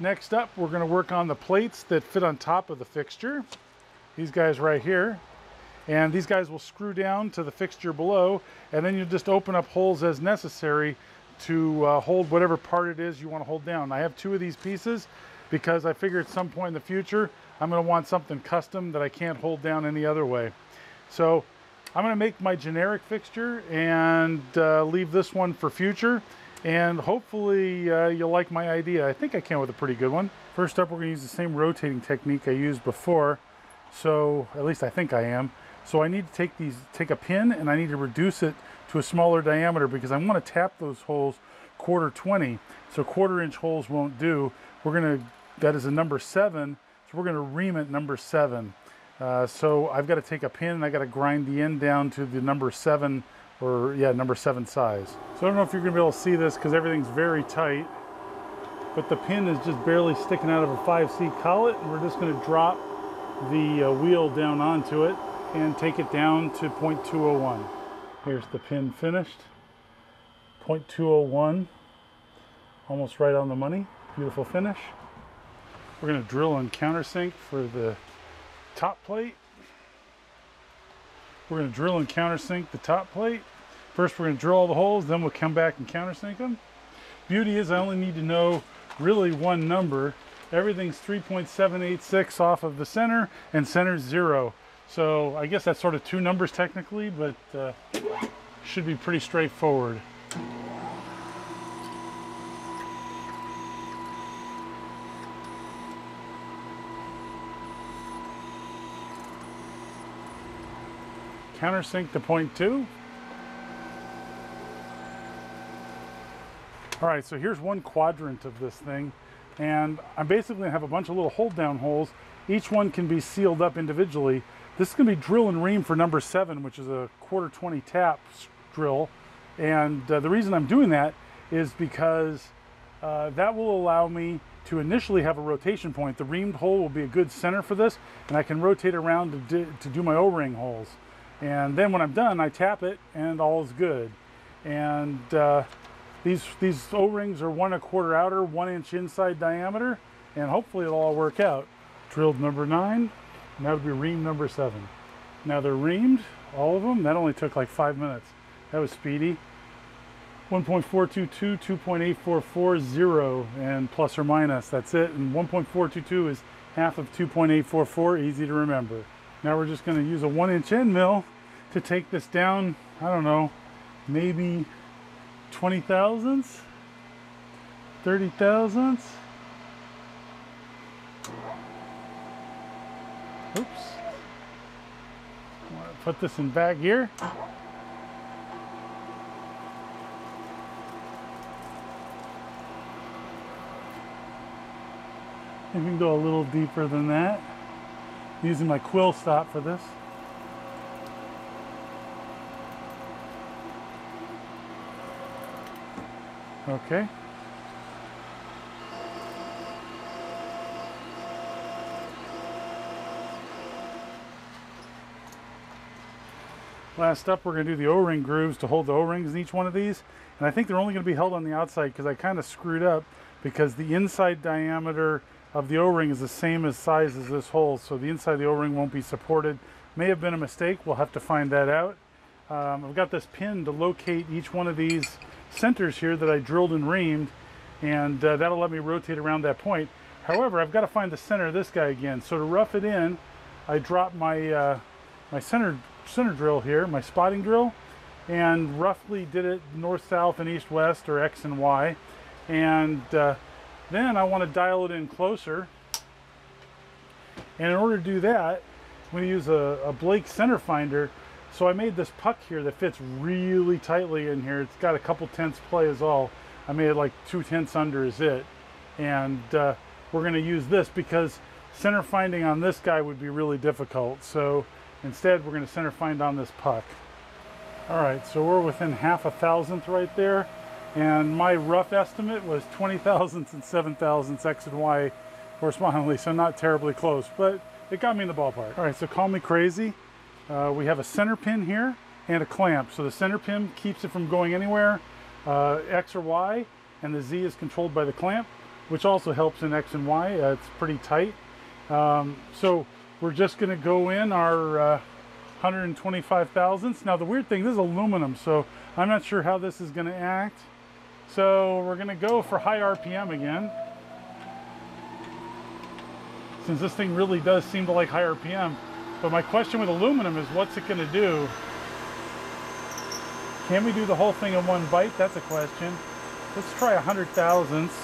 Next up, we're going to work on the plates that fit on top of the fixture. These guys right here. And these guys will screw down to the fixture below, and then you just open up holes as necessary to uh, hold whatever part it is you want to hold down. I have two of these pieces because I figure at some point in the future, I'm going to want something custom that I can't hold down any other way. So I'm going to make my generic fixture and uh, leave this one for future. And hopefully uh, you'll like my idea. I think I came with a pretty good one. First up, we're to use the same rotating technique I used before. So, at least I think I am. So I need to take these, take a pin and I need to reduce it to a smaller diameter because I want to tap those holes quarter 20. So quarter inch holes won't do. We're going to, that is a number seven. So we're going to ream it number seven. Uh, so I've got to take a pin and I got to grind the end down to the number seven or yeah, number seven size. So I don't know if you're gonna be able to see this because everything's very tight, but the pin is just barely sticking out of a 5C collet and we're just gonna drop the uh, wheel down onto it and take it down to 0.201. Here's the pin finished. 0.201, almost right on the money. Beautiful finish. We're gonna drill and countersink for the top plate. We're going to drill and countersink the top plate. First we're going to drill all the holes, then we'll come back and countersink them. Beauty is I only need to know really one number. Everything's 3.786 off of the center and center's zero. So I guess that's sort of two numbers technically, but uh, should be pretty straightforward. Countersink to point two. All right, so here's one quadrant of this thing. And I'm basically gonna have a bunch of little hold down holes. Each one can be sealed up individually. This is gonna be drill and ream for number seven, which is a quarter 20 tap drill. And uh, the reason I'm doing that is because uh, that will allow me to initially have a rotation point. The reamed hole will be a good center for this, and I can rotate around to to do my O-ring holes. And then when I'm done, I tap it and all is good. And uh, these, these O-rings are one a quarter outer, one inch inside diameter, and hopefully it'll all work out. Drilled number nine, and that would be ream number seven. Now they're reamed, all of them. That only took like five minutes. That was speedy. 1.422, 2.844, 0, and plus or minus, that's it. And 1.422 is half of 2.844, easy to remember. Now we're just going to use a one inch end mill to take this down, I don't know, maybe 20 thousandths, 30 thousandths. Oops. Put this in back here. You can go a little deeper than that using my quill stop for this. Okay. Last up, we're going to do the O-ring grooves to hold the O-rings in each one of these. And I think they're only going to be held on the outside because I kind of screwed up because the inside diameter of the O-ring is the same as size as this hole, so the inside of the O-ring won't be supported. May have been a mistake, we'll have to find that out. Um, I've got this pin to locate each one of these centers here that I drilled and reamed, and uh, that'll let me rotate around that point. However, I've got to find the center of this guy again. So to rough it in, I drop my, uh, my center, center drill here, my spotting drill, and roughly did it north, south, and east, west, or X and Y. And uh, then I want to dial it in closer. And in order to do that, I'm going to use a, a Blake center finder. So I made this puck here that fits really tightly in here. It's got a couple tenths play as all. I made it like two tenths under is it. And uh, we're going to use this because center finding on this guy would be really difficult. So instead we're going to center find on this puck. All right, so we're within half a thousandth right there and my rough estimate was 20 thousandths and 7 thousandths X and Y correspondingly, so not terribly close, but it got me in the ballpark. All right, so call me crazy. Uh, we have a center pin here and a clamp. So the center pin keeps it from going anywhere, uh, X or Y, and the Z is controlled by the clamp. which also helps in X and Y. Uh, it's pretty tight. Um, so we're just going to go in our uh, 125 thousandths. Now the weird thing, this is aluminum, so I'm not sure how this is going to act. So we're to go for high RPM again. Since this thing really does seem to like high RPM. But my question with aluminum is what's it to do? Can we do the whole thing in one bite? That's a question. Let's try a 100 thousandths.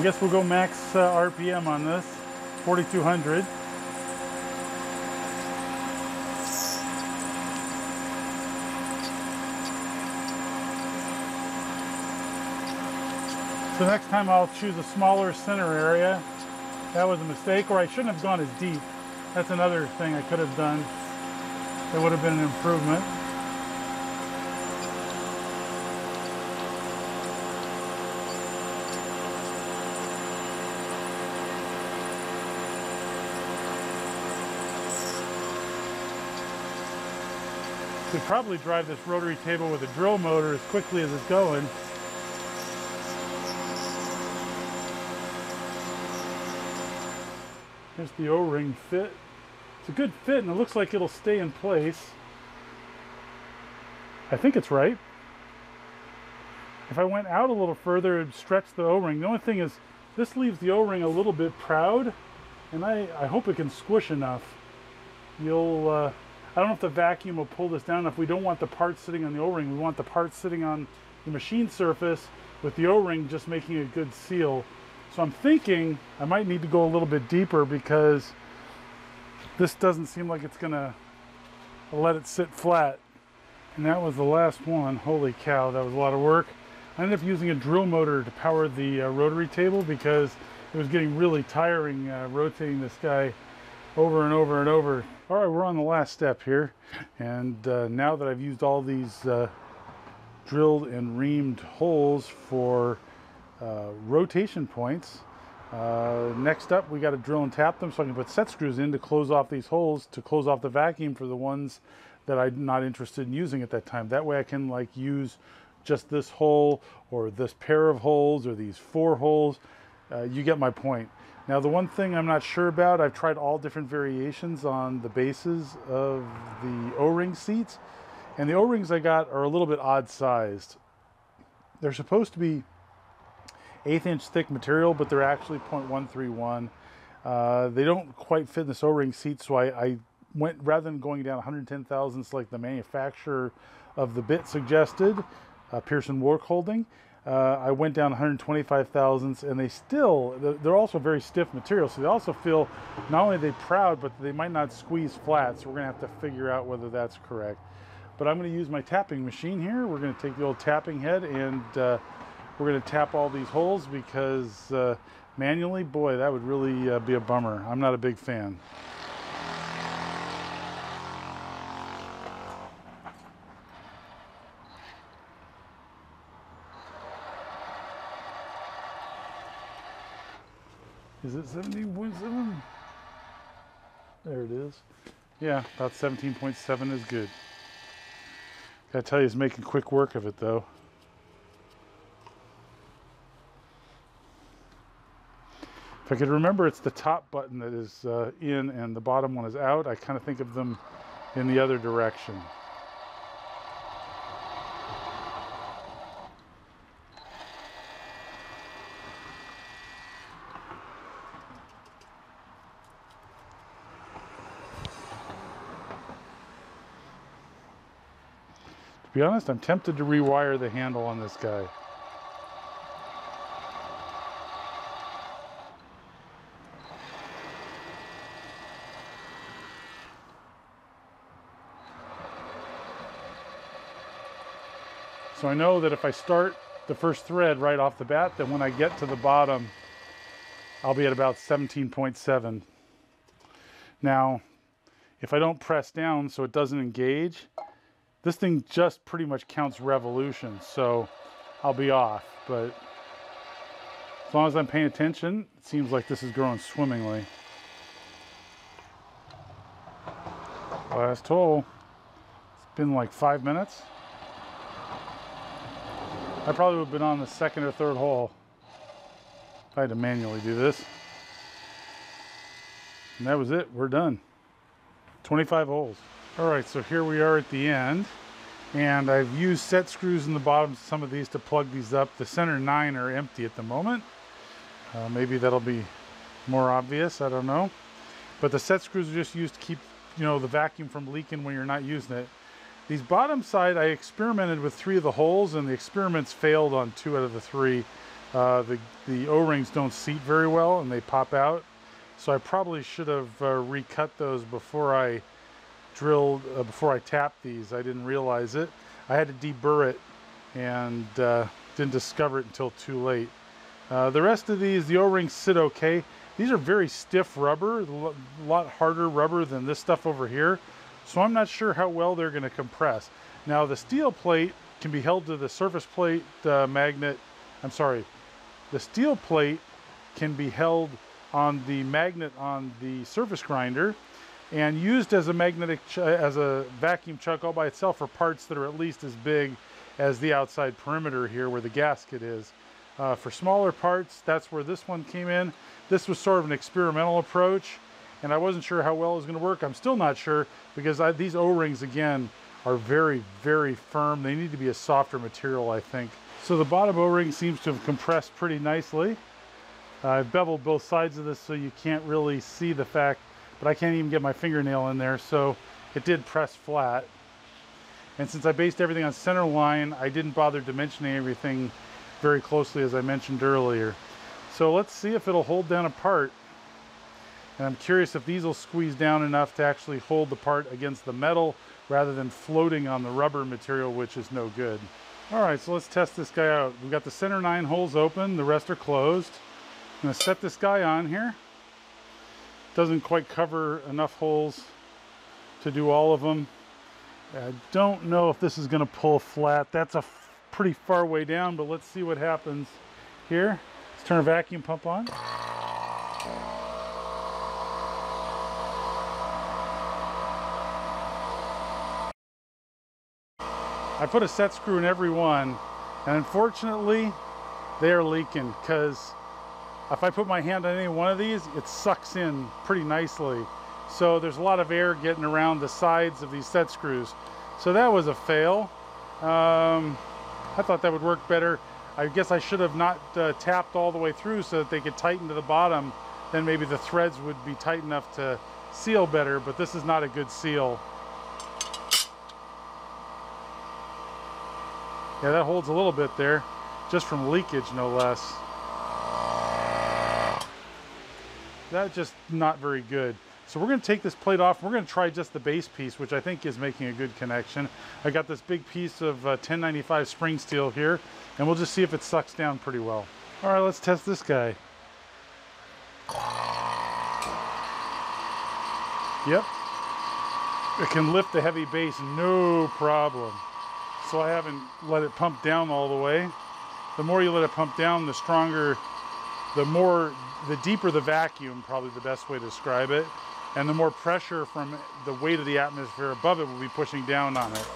I guess we'll go max uh, RPM on this, 4200. So next time I'll choose a smaller center area. That was a mistake, or I shouldn't have gone as deep. That's another thing I could have done. It would have been an improvement. Could probably drive this rotary table with a drill motor as quickly as it's going. Here's the O-ring fit. It's a good fit and it looks like it'll stay in place. I think it's right. If I went out a little further, it'd stretch the O-ring. The only thing is, this leaves the O-ring a little bit proud, and I, I hope it can squish enough. You'll, uh, I don't know if the vacuum will pull this down. If we don't want the parts sitting on the O-ring, we want the parts sitting on the machine surface with the O-ring just making a good seal. So I'm thinking I might need to go a little bit deeper because this doesn't seem like it's gonna let it sit flat. And that was the last one. Holy cow, that was a lot of work. I ended up using a drill motor to power the uh, rotary table because it was getting really tiring uh, rotating this guy over and over and over. All right, we're on the last step here. And uh, now that I've used all these uh, drilled and reamed holes for uh, rotation points. Uh, next up, we got to drill and tap them so I can put set screws in to close off these holes to close off the vacuum for the ones that I'm not interested in using at that time. That way I can like use just this hole or this pair of holes or these four holes. Uh, you get my point. Now the one thing I'm not sure about, I've tried all different variations on the bases of the O-ring seats and the O-rings I got are a little bit odd sized. They're supposed to be eighth inch thick material, but they're actually 0.131. Uh, they don't quite fit in this O-ring seat, so I, I, went rather than going down 110 thousandths like the manufacturer of the bit suggested, uh, Pierson Work Holding. Uh, I went down 125 thousandths, and they still they're also very stiff material, so they also feel not only they proud, but they might not squeeze flat. So we're gonna have to figure out whether that's correct. But I'm gonna use my tapping machine here. We're gonna take the old tapping head and uh, we're going to tap all these holes because uh, manually, boy, that would really uh, be a bummer. I'm not a big fan. Is it 17.7? There it is. Yeah, about 17.7 is good. Gotta tell you, he's making quick work of it though. If I could remember it's the top button that is uh, in and the bottom one is out, I kind of think of them in the other direction. Be honest, I'm tempted to rewire the handle on this guy. So I know that if I start the first thread right off the bat, then when I get to the bottom, I'll be at about 17.7. Now, if I don't press down so it doesn't engage, this thing just pretty much counts revolutions. So I'll be off, but as long as I'm paying attention, it seems like this is growing swimmingly. Last hole. It's been like five minutes. I probably would have been on the second or third hole if I had to manually do this. And that was it. We're done. 25 holes. All right, so here we are at the end. And I've used set screws in the bottom of some of these to plug these up. The center nine are empty at the moment. Uh, maybe that'll be more obvious, I don't know. But the set screws are just used to keep, you know, the vacuum from leaking when you're not using it. These bottom side, I experimented with three of the holes and the experiments failed on two out of the three. Uh, the, the O-rings don't seat very well and they pop out. So I probably should have uh, recut those before I drilled, uh, before I tapped these. I didn't realize it. I had to deburr it and uh, didn't discover it until too late. Uh, the rest of these, the O-rings sit okay. These are very stiff rubber, a lot harder rubber than this stuff over here. So I'm not sure how well they're going to compress. Now the steel plate can be held to the surface plate uh, magnet. I'm sorry, the steel plate can be held on the magnet on the surface grinder and used as a magnetic as a vacuum chuck all by itself for parts that are at least as big as the outside perimeter here where the gasket is. Uh, for smaller parts, that's where this one came in. This was sort of an experimental approach and I wasn't sure how well it was going to work. I'm still not sure because I, these O-rings again are very, very firm. They need to be a softer material, I think. So the bottom O-ring seems to have compressed pretty nicely. Uh, I've beveled both sides of this so you can't really see the fact, but I can't even get my fingernail in there, so it did press flat. And since I based everything on center line, I didn't bother dimensioning everything very closely as I mentioned earlier. So let's see if it'll hold down a part. And I'm curious if these will squeeze down enough to actually hold the part against the metal rather than floating on the rubber material, which is no good. All right, so let's test this guy out. We've got the center nine holes open, the rest are closed. I'm gonna set this guy on here. Doesn't quite cover enough holes to do all of them. I don't know if this is gonna pull flat. That's a pretty far way down, but let's see what happens here. Let's turn a vacuum pump on. I put a set screw in every one and unfortunately they are leaking because if I put my hand on any one of these it sucks in pretty nicely. So there's a lot of air getting around the sides of these set screws. So that was a fail. Um, I thought that would work better. I guess I should have not uh, tapped all the way through so that they could tighten to the bottom. Then maybe the threads would be tight enough to seal better but this is not a good seal. Yeah, that holds a little bit there, just from leakage, no less. That's just not very good. So we're going to take this plate off. We're going to try just the base piece, which I think is making a good connection. I got this big piece of uh, 1095 spring steel here, and we'll just see if it sucks down pretty well. All right, let's test this guy. Yep. It can lift the heavy base, no problem so I haven't let it pump down all the way. The more you let it pump down, the stronger, the more, the deeper the vacuum, probably the best way to describe it, and the more pressure from the weight of the atmosphere above it will be pushing down on it.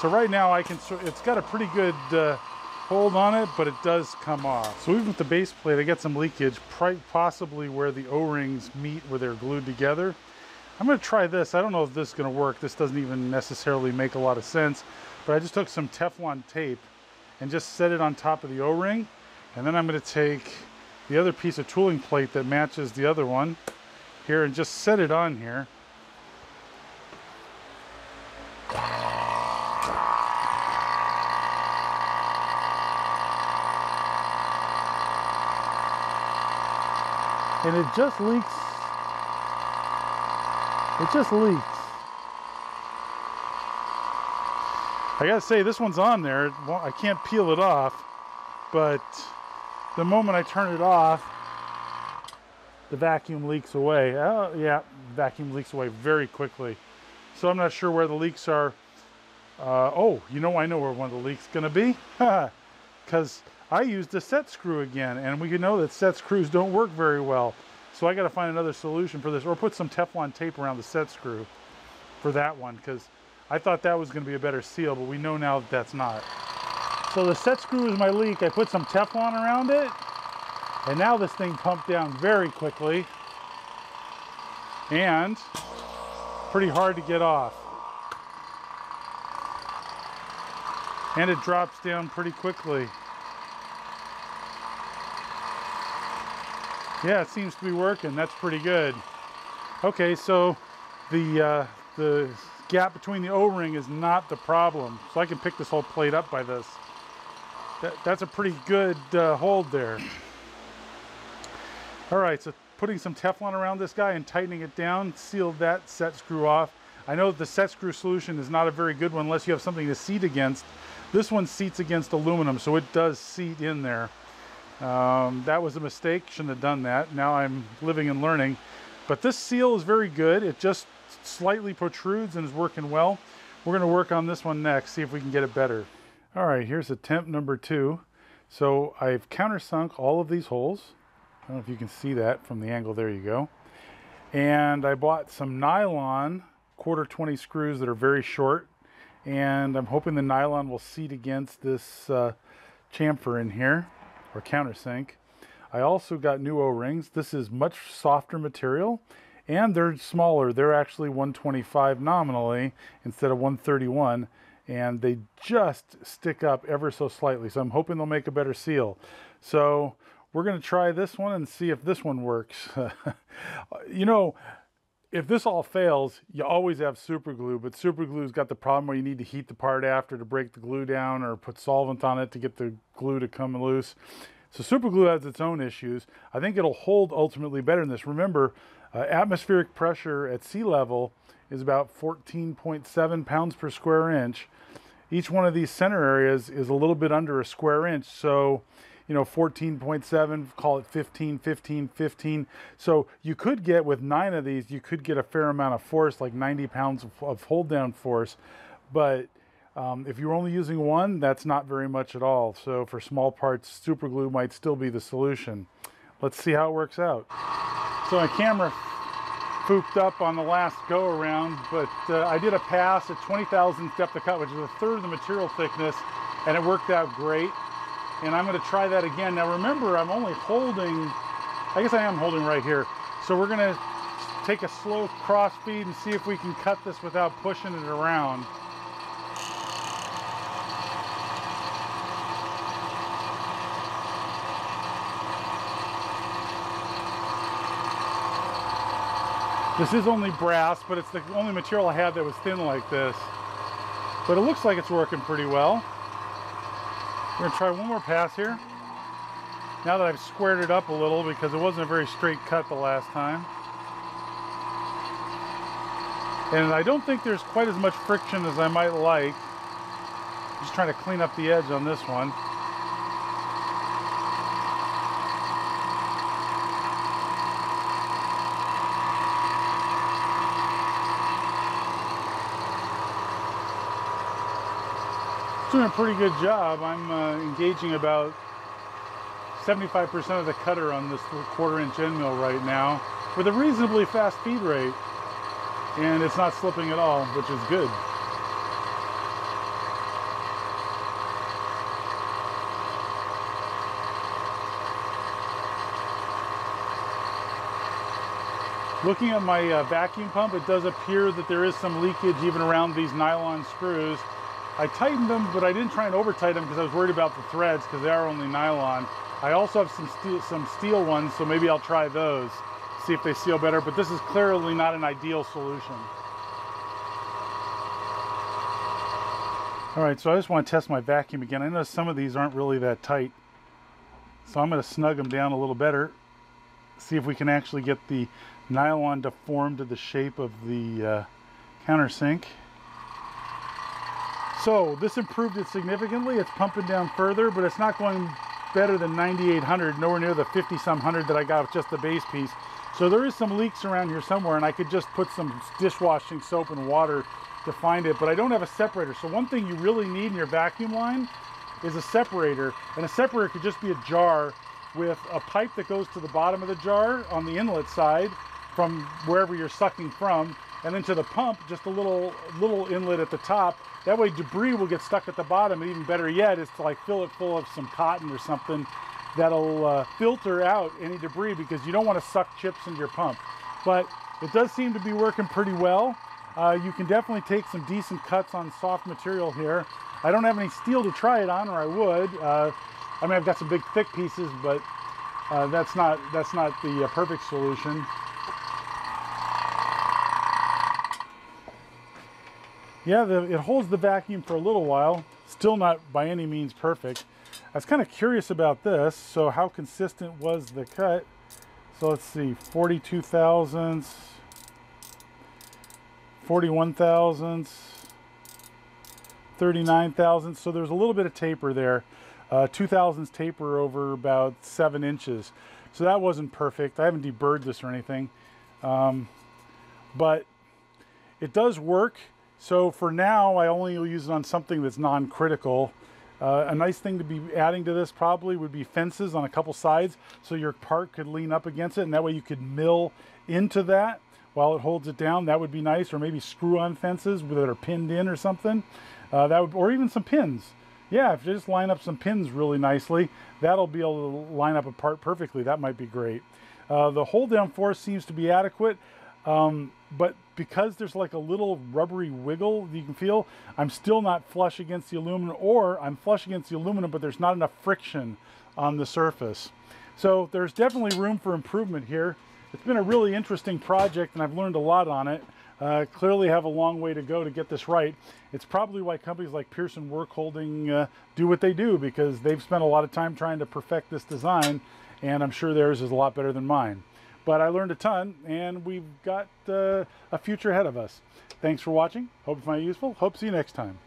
So right now I can, it's got a pretty good uh, hold on it, but it does come off. So even with the base plate, I get some leakage, possibly where the O-rings meet where they're glued together. I'm gonna try this. I don't know if this is gonna work. This doesn't even necessarily make a lot of sense. But I just took some Teflon tape and just set it on top of the O-ring. And then I'm going to take the other piece of tooling plate that matches the other one here and just set it on here. And it just leaks. It just leaks. I gotta say, this one's on there. I can't peel it off, but the moment I turn it off, the vacuum leaks away. Oh, yeah, vacuum leaks away very quickly. So I'm not sure where the leaks are. Uh, oh, you know I know where one of the leaks is gonna be. Because I used a set screw again, and we know that set screws don't work very well. So I gotta find another solution for this, or put some Teflon tape around the set screw for that one, because I thought that was gonna be a better seal, but we know now that that's not. So the set screw is my leak. I put some Teflon around it, and now this thing pumped down very quickly and pretty hard to get off. And it drops down pretty quickly. Yeah, it seems to be working. That's pretty good. Okay, so the uh, the gap between the O-ring is not the problem. So I can pick this whole plate up by this. That, that's a pretty good uh, hold there. All right, so putting some Teflon around this guy and tightening it down, sealed that set screw off. I know the set screw solution is not a very good one unless you have something to seat against. This one seats against aluminum, so it does seat in there. Um, that was a mistake, shouldn't have done that. Now I'm living and learning. But this seal is very good. It just slightly protrudes and is working well. We're gonna work on this one next, see if we can get it better. All right, here's attempt number two. So I've countersunk all of these holes. I don't know if you can see that from the angle. There you go. And I bought some nylon quarter 20 screws that are very short. And I'm hoping the nylon will seat against this uh, chamfer in here or countersink. I also got new O-rings. This is much softer material and they're smaller. They're actually 125 nominally instead of 131 and they just stick up ever so slightly. So I'm hoping they'll make a better seal. So we're going to try this one and see if this one works. you know, if this all fails, you always have super glue, but super glue's got the problem where you need to heat the part after to break the glue down or put solvent on it to get the glue to come loose. So super glue has its own issues. I think it'll hold ultimately better than this. Remember, uh, atmospheric pressure at sea level is about 14.7 pounds per square inch. Each one of these center areas is a little bit under a square inch. So you know 14.7 call it 15 15 15 so you could get with nine of these you could get a fair amount of force like 90 pounds of, of hold down force but um, if you're only using one that's not very much at all so for small parts super glue might still be the solution let's see how it works out so my camera fooped up on the last go around but uh, I did a pass at 20,000 depth of cut which is a third of the material thickness and it worked out great and I'm going to try that again. Now remember, I'm only holding, I guess I am holding right here. So we're going to take a slow cross feed and see if we can cut this without pushing it around. This is only brass, but it's the only material I had that was thin like this. But it looks like it's working pretty well. We're gonna try one more pass here. Now that I've squared it up a little because it wasn't a very straight cut the last time. And I don't think there's quite as much friction as I might like. Just trying to clean up the edge on this one. Doing a pretty good job. I'm uh, engaging about 75% of the cutter on this quarter inch end mill right now with a reasonably fast feed rate. And it's not slipping at all, which is good. Looking at my uh, vacuum pump, it does appear that there is some leakage even around these nylon screws. I tightened them, but I didn't try and over tighten them because I was worried about the threads because they are only nylon. I also have some steel, some steel ones, so maybe I'll try those, see if they seal better, but this is clearly not an ideal solution. All right, so I just want to test my vacuum again. I know some of these aren't really that tight, so I'm going to snug them down a little better, see if we can actually get the nylon to form to the shape of the uh, countersink. So this improved it significantly. It's pumping down further, but it's not going better than 9800, nowhere near the 50 some hundred that I got with just the base piece. So there is some leaks around here somewhere and I could just put some dishwashing soap and water to find it, but I don't have a separator. So one thing you really need in your vacuum line is a separator. And a separator could just be a jar with a pipe that goes to the bottom of the jar on the inlet side from wherever you're sucking from and then to the pump just a little little inlet at the top. That way debris will get stuck at the bottom. And even better yet is to like fill it full of some cotton or something that'll uh, filter out any debris because you don't want to suck chips into your pump. But it does seem to be working pretty well. Uh, you can definitely take some decent cuts on soft material here. I don't have any steel to try it on or I would. Uh, I mean I've got some big thick pieces but uh, that's not that's not the uh, perfect solution Yeah, the, it holds the vacuum for a little while. Still not by any means perfect. I was kind of curious about this. So how consistent was the cut? So let's see, 42 thousandths, 41 thousandths, 39 thousandths. So there's a little bit of taper there. Uh, 2 thousandths taper over about seven inches. So that wasn't perfect. I haven't deburred this or anything. Um, but it does work. So for now, I only use it on something that's non-critical. Uh, a nice thing to be adding to this probably would be fences on a couple sides so your part could lean up against it and that way you could mill into that while it holds it down. That would be nice or maybe screw on fences that are pinned in or something. Uh, that would, or even some pins. Yeah, if you just line up some pins really nicely, that'll be able to line up a part perfectly. That might be great. Uh, the hold down force seems to be adequate. Um, but because there's like a little rubbery wiggle that you can feel, I'm still not flush against the aluminum or I'm flush against the aluminum, but there's not enough friction on the surface. So there's definitely room for improvement here. It's been a really interesting project and I've learned a lot on it. Uh, clearly have a long way to go to get this right. It's probably why companies like Pierson Work Holding uh, do what they do because they've spent a lot of time trying to perfect this design and I'm sure theirs is a lot better than mine. But I learned a ton, and we've got uh, a future ahead of us. Thanks for watching. Hope you find it useful. Hope to see you next time.